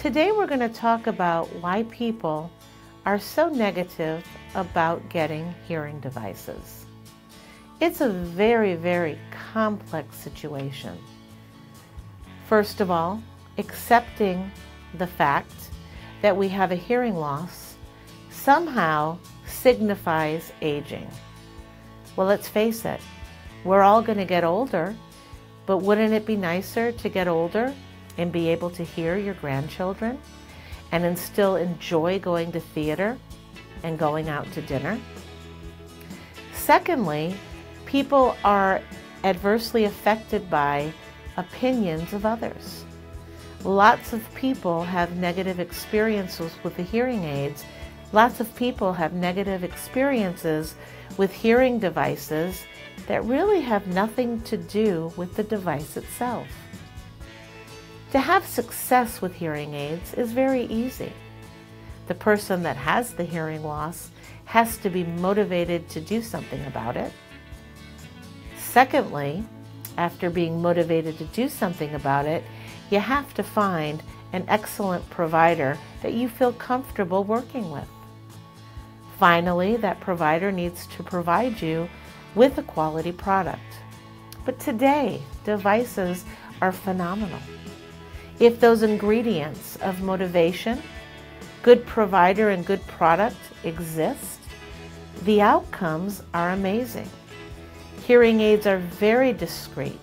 Today we're going to talk about why people are so negative about getting hearing devices. It's a very, very complex situation. First of all, accepting the fact that we have a hearing loss somehow signifies aging. Well, let's face it, we're all going to get older, but wouldn't it be nicer to get older and be able to hear your grandchildren and still enjoy going to theater and going out to dinner? Secondly, people are adversely affected by opinions of others. Lots of people have negative experiences with the hearing aids. Lots of people have negative experiences with hearing devices that really have nothing to do with the device itself. To have success with hearing aids is very easy. The person that has the hearing loss has to be motivated to do something about it. Secondly, after being motivated to do something about it, you have to find an excellent provider that you feel comfortable working with. Finally, that provider needs to provide you with a quality product. But today, devices are phenomenal. If those ingredients of motivation, good provider, and good product exist, the outcomes are amazing. Hearing aids are very discreet.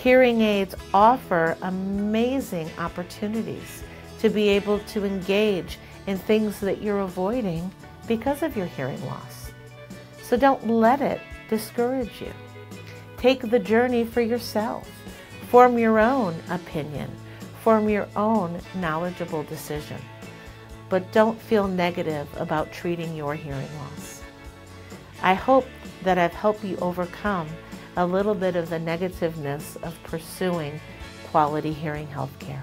Hearing aids offer amazing opportunities to be able to engage in things that you're avoiding because of your hearing loss. So don't let it discourage you. Take the journey for yourself. Form your own opinion. Form your own knowledgeable decision. But don't feel negative about treating your hearing loss. I hope that I've helped you overcome a little bit of the negativeness of pursuing quality hearing health care.